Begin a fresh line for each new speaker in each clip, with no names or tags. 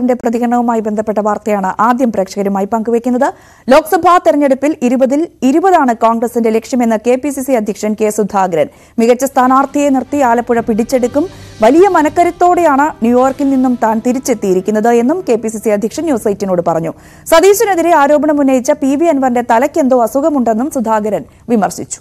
സുധാകരന്റെ പ്രതികരണവുമായി ബന്ധപ്പെട്ട വാർത്തയാണ് ആദ്യം പ്രേക്ഷകരുമായി പങ്കുവയ്ക്കുന്നത്. ലോക്സഭാ തെരഞ്ഞെടുപ്പിൽ ഇരുപതിൽ ഇരുപതാണ് കോൺഗ്രസിന്റെ ലക്ഷ്യമെന്ന് കെ പി സി സി അധ്യക്ഷൻ കെ സുധാകരൻ. മികച്ച സ്ഥാനാർത്ഥിയെ നിർത്തി ആലപ്പുഴ പിടിച്ചെടുക്കും. വലിയ മനക്കരുത്തോടെയാണ് ന്യൂയോർക്കിൽ നിന്നും താൻ തിരിച്ചെത്തിയിരിക്കുന്നത് എന്നും കെ പി സി സി അധ്യക്ഷൻ ന്യൂസ് എയ്റ്റിനോട് പറഞ്ഞു. സതീശനെതിരെ ആരോപണം ഉന്നയിച്ച പി വി അൻവറിന്റെ തലയ്ക്കെന്തോ അസുഖമുണ്ടെന്നും സുധാകരൻ വിമർശിച്ചു.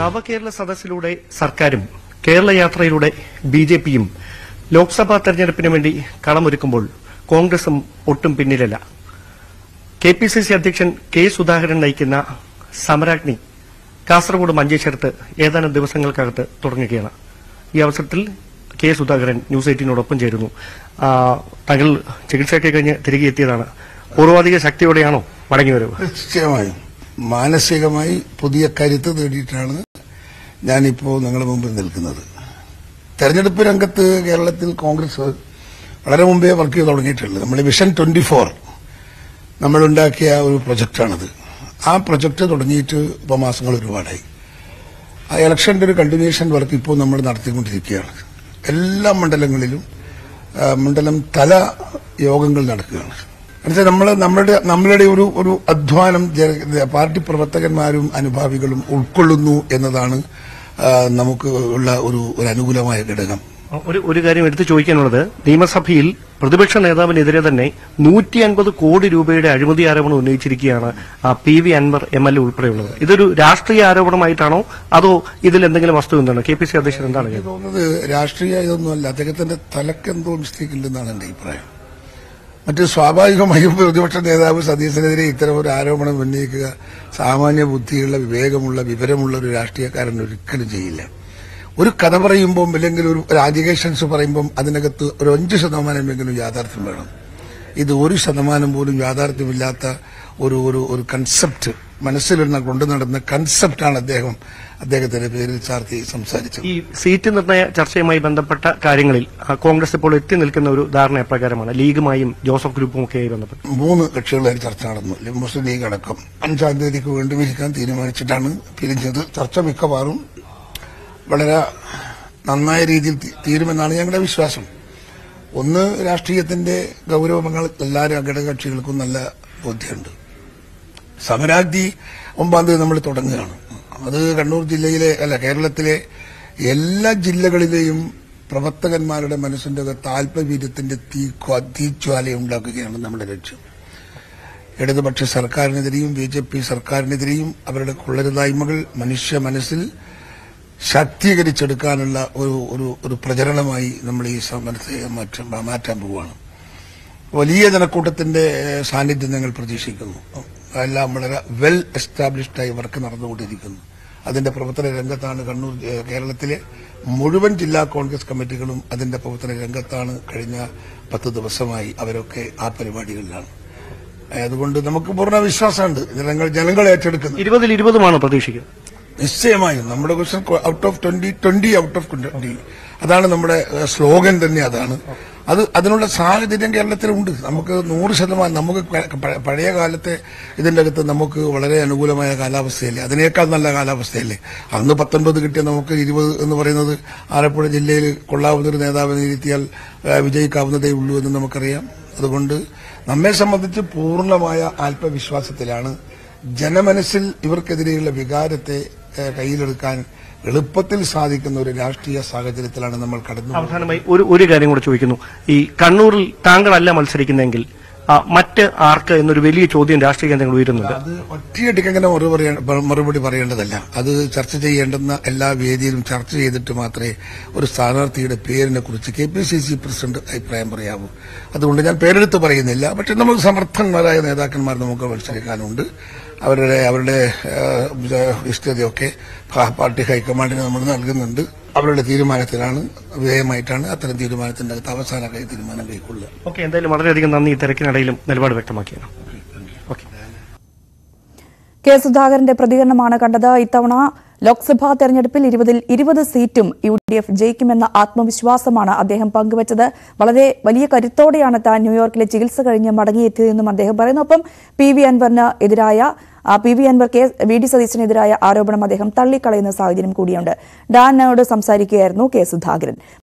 നവകേരള സദസ്സിലൂടെ സർക്കാരും കേരള യാത്രയിലൂടെ ബി ജെ പിയും ലോക്സഭാ തെരഞ്ഞെടുപ്പിന് വേണ്ടി കളമൊരുക്കുമ്പോൾ കോൺഗ്രസും ഒട്ടും പിന്നിലല്ല. കെ പി സി സി അധ്യക്ഷൻ കെ സുധാകരൻ നയിക്കുന്ന സമരാഗ്നി കാസർഗോഡ് മഞ്ചേശ്വരത്ത് ഏതാനും ദിവസങ്ങൾക്കകത്ത് തുടങ്ങുകയാണ്. ഈ അവസരത്തിൽ കെ സുധാകരൻ ന്യൂസ് എയ്റ്റീനോടൊപ്പം ചേരുന്നു. തങ്ങൾ ചികിത്സയൊക്കെ കഴിഞ്ഞ് തിരികെ എത്തിയതാണ്. പൂർവാധിക ശക്തിയോടെയാണോ മടങ്ങി വരവ്
മാനസികമായി പുതിയ കരുത്ത് നേടിയിട്ടാണ് ഞാനിപ്പോൾ നിങ്ങളുടെ മുമ്പിൽ നിൽക്കുന്നത്. തെരഞ്ഞെടുപ്പ് രംഗത്ത് കേരളത്തിൽ കോൺഗ്രസ് വളരെ മുമ്പേ വർക്ക് ചെയ്ത് തുടങ്ങിയിട്ടുള്ളത് നമ്മുടെ വിഷൻ ട്വന്റി ഫോർ നമ്മളുണ്ടാക്കിയ ഒരു പ്രൊജക്റ്റാണത്. ആ പ്രൊജക്ട് തുടങ്ങിയിട്ട് ഇപ്പോൾ മാസങ്ങൾ ഒരുപാടായി. ആ ഇലക്ഷന്റെ ഒരു കണ്ടിന്യൂഷൻ വർക്ക് ഇപ്പോൾ നമ്മൾ നടത്തിക്കൊണ്ടിരിക്കുകയാണ്. എല്ലാ മണ്ഡലങ്ങളിലും മണ്ഡലം തല യോഗങ്ങൾ നടക്കുകയാണ്. എന്നുവെച്ചാൽ നമ്മൾ നമ്മളുടെ നമ്മളുടെ ഒരു ഒരു അധ്വാനം പാർട്ടി പ്രവർത്തകന്മാരും അനുഭാവികളും ഉൾക്കൊള്ളുന്നു എന്നതാണ് നമുക്ക് ഉള്ള ഒരു ഒരു അനുകൂലമായ ഘടകം.
ഒരു ഒരു കാര്യം എടുത്തു ചോദിക്കാനുള്ളത്. നിയമസഭയിൽ പ്രതിപക്ഷ നേതാവിനെതിരെ തന്നെ നൂറ്റി അൻപത് കോടി രൂപയുടെ അഴിമതി ആരോപണം ഉന്നയിച്ചിരിക്കുകയാണ് P V Anvar M L A ഉൾപ്പെടെയുള്ളത്. ഇതൊരു രാഷ്ട്രീയ ആരോപണമായിട്ടാണോ? അതോ ഇതിൽ എന്തെങ്കിലും വസ്തു എന്താണ്? കെ പി സി അധ്യക്ഷൻ എന്താണ്
തോന്നുന്നത് രാഷ്ട്രീയ ഇതൊന്നുമല്ല. അദ്ദേഹത്തിന്റെ തലക്കെന്തോ മിസ്റ്റേക്ക് ഇല്ലെന്നാണ് എന്റെ അഭിപ്രായം. മറ്റ് സ്വാഭാവികമായും പ്രതിപക്ഷ നേതാവ് സതീശനെതിരെ ഇത്തരം ഒരു ആരോപണം ഉന്നയിക്കുക സാമാന്യ ബുദ്ധിയുള്ള വിവേകമുള്ള വിവരമുള്ള ഒരു രാഷ്ട്രീയക്കാരൻ ഒരിക്കലും ചെയ്യില്ല. ഒരു കഥ പറയുമ്പം അല്ലെങ്കിൽ ഒരു രാജികേഷൻസ് പറയുമ്പം അതിനകത്ത് ഒരു അഞ്ച് ശതമാനമെങ്കിലും യാഥാർത്ഥ്യം വേണം. ഇത് ഒരു ശതമാനം പോലും യാഥാർത്ഥ്യമില്ലാത്ത ഒരു ഒരു ഒരു കൺസെപ്റ്റ് മനസ്സിലിരുന്ന കൊണ്ടു നടന്ന കൺസെപ്റ്റാണ് അദ്ദേഹം അദ്ദേഹത്തിന്റെ പേരിൽ ചാർത്തി സംസാരിച്ചത്.
ഈ സീറ്റ് നിർണയ ചർച്ചയുമായി ബന്ധപ്പെട്ട കാര്യങ്ങളിൽ കോൺഗ്രസ് ഇപ്പോൾ എത്തി നിൽക്കുന്ന ഒരു ധാരണ എപ്രകാരമാണ്? ലീഗുമായും ജോസഫ് ഗ്രൂപ്പും ഒക്കെയായി ബന്ധപ്പെട്ട്.
മൂന്ന് കക്ഷികളായി ചർച്ച നടന്നു. മുസ്ലിം ലീഗ് അടക്കം അഞ്ചാം തീയതിക്ക് വേണ്ടി വിരിക്കാൻ തീരുമാനിച്ചിട്ടാണ് പിരിഞ്ഞത്. ചർച്ച മിക്കവാറും വളരെ നന്നായ രീതിയിൽ തീരുമെന്നാണ് ഞങ്ങളുടെ വിശ്വാസം. ഒന്ന് രാഷ്ട്രീയത്തിന്റെ ഗൗരവങ്ങൾ എല്ലാ ഘടകകക്ഷികൾക്കും നല്ല ബോധ്യമുണ്ട്. സമരാഗ്നി ഒമ്പാം തീയതി നമ്മൾ തുടങ്ങുകയാണ്. അത് കണ്ണൂർ ജില്ലയിലെ അല്ല കേരളത്തിലെ എല്ലാ ജില്ലകളിലെയും പ്രവർത്തകന്മാരുടെ മനസ്സിന്റെ താല്പര്യത്തിന്റെ തീ തീജ്വാല ഉണ്ടാക്കുകയാണ് നമ്മുടെ ലക്ഷ്യം. ഇടതുപക്ഷ സർക്കാരിനെതിരെയും ബി ജെ പി സർക്കാരിനെതിരെയും അവരുടെ കൊള്ളരുതായ്മകൾ മനുഷ്യ മനസ്സിൽ ശാക്തീകരിച്ചെടുക്കാനുള്ള ഒരു ഒരു ഒരു പ്രചരണമായി നമ്മൾ ഈ സമരത്തെ മാറ്റാൻ പോവുകയാണ്. വലിയ ജനക്കൂട്ടത്തിന്റെ സാന്നിധ്യം ഞങ്ങൾ പ്രതീക്ഷിക്കുന്നു. എല്ലാം വളരെ വെൽ എസ്റ്റാബ്ലിഷ്ഡായി വർക്ക് നടന്നുകൊണ്ടിരിക്കുന്നു. അതിന്റെ പ്രവർത്തന രംഗത്താണ് കണ്ണൂർ കേരളത്തിലെ മുഴുവൻ ജില്ലാ കോൺഗ്രസ് കമ്മിറ്റികളും അതിന്റെ പ്രവർത്തന രംഗത്താണ് കഴിഞ്ഞ പത്ത് ദിവസമായി അവരൊക്കെ ആ പരിപാടികളിലാണ്. അതുകൊണ്ട് നമുക്ക് പൂർണ വിശ്വാസമുണ്ട്. ജനങ്ങൾ ജനങ്ങൾ ഏറ്റെടുക്കുന്നു.
ഇരുപതിൽ ഇരുപതുമാണ് പ്രതീക്ഷിക്കുന്നത്.
നിശ്ചയമായും. നമ്മുടെ question out of twenty twenty out of twenty അതാണ് നമ്മുടെ സ്ലോഗൻ തന്നെ. അതാണ്. അത് അതിനുള്ള സാഹചര്യം കേരളത്തിലുണ്ട്. നമുക്ക് നൂറ് ശതമാനം നമുക്ക് പഴയ കാലത്തെ ഇതിന്റെ അകത്ത് നമുക്ക് വളരെ അനുകൂലമായ കാലാവസ്ഥയല്ലേ? അതിനേക്കാൾ നല്ല കാലാവസ്ഥയല്ലേ? അന്ന് പത്തൊൻപത് കിട്ടിയ നമുക്ക് ഇരുപത് എന്ന് പറയുന്നത് ആലപ്പുഴ ജില്ലയിൽ കൊള്ളാവുന്ന ഒരു നേതാവിനെ ഇരുത്തിയാൽ വിജയിക്കാവുന്നതേ ഉള്ളൂ എന്ന് നമുക്കറിയാം. അതുകൊണ്ട് നമ്മെ സംബന്ധിച്ച് പൂർണമായ ആത്മവിശ്വാസത്തിലാണ് ജനമനസ്സിൽ ഇവർക്കെതിരെയുള്ള വികാരത്തെ കയ്യിലെടുക്കാൻ എളുപ്പത്തിൽ സാധിക്കുന്ന ഒരു രാഷ്ട്രീയ സാഹചര്യത്തിലാണ് നമ്മൾ കടന്നു.
അവസാനമായി ഒരു ഒരു കാര്യം കൂടെ ചോദിക്കുന്നു ഈ കണ്ണൂരിൽ താങ്കളല്ല മത്സരിക്കുന്നതെങ്കിൽ മറ്റ് ആർക്ക് എന്നൊരു വലിയ ചോദ്യം രാഷ്ട്രീയ കേന്ദ്രങ്ങൾ ഉയരുന്നുണ്ട്.
അത് ഒറ്റയടിക്ക് അങ്ങനെ മറുപടി പറയ- മറുപടി പറയേണ്ടതല്ല. അത് ചർച്ച ചെയ്യേണ്ടുന്ന എല്ലാ വേദിയിലും ചർച്ച ചെയ്തിട്ട് മാത്രമേ ഒരു സ്ഥാനാർത്ഥിയുടെ പേരിനെ കുറിച്ച് K P C C president അഭിപ്രായം പറയാവൂ. അതുകൊണ്ട് ഞാൻ പേരെടുത്ത് പറയുന്നില്ല. പക്ഷെ നമുക്ക് സമർത്ഥന്മാരായ നേതാക്കന്മാർ നമുക്ക് മത്സരിക്കാനുണ്ട്. അവരുടെ അവരുടെ വിസ്തൃതയൊക്കെ പാർട്ടി ഹൈക്കമാൻഡിന് നമ്മൾ നൽകുന്നുണ്ട്. അവരുടെ തീരുമാനത്തിലാണ് വിധേയമായിട്ടാണ് അത്തരം തീരുമാനത്തിന്റെ അകത്ത് അവസാന കൈ തീരുമാനം കൈക്കൊള്ളുക.
ഓക്കെ എന്തായാലും വളരെയധികം നന്ദി. ഈ തിരക്കിനിടയിലും നിലപാട് വ്യക്തമാക്കിയാണ് ഓക്കെ.
കെ സുധാകരന്റെ പ്രതികരണമാണ് കണ്ടത്. ഇത്തവണ ലോക്സഭാ തെരഞ്ഞെടുപ്പിൽ ഇരുപതിൽ ഇരുപത് സീറ്റും യു ഡി എഫ് ജയിക്കുമെന്ന ആത്മവിശ്വാസമാണ് അദ്ദേഹം പങ്കുവച്ചത്. വളരെ വലിയ കരുത്തോടെയാണ് താൻ ന്യൂയോർക്കിലെ ചികിത്സ കഴിഞ്ഞ് മടങ്ങിയെത്തിയതെന്നും അദ്ദേഹം പറയുന്നു. ഒപ്പം പി വി അൻവറിന് എതിരായ P V Anvar K V D സതീശനെതിരായ ആരോപണം അദ്ദേഹം തള്ളിക്കളയുന്ന സാഹചര്യം കൂടിയുണ്ട്. ഡാനോട് സംസാരിക്കുകയായിരുന്നു കെ സുധാകരൻ.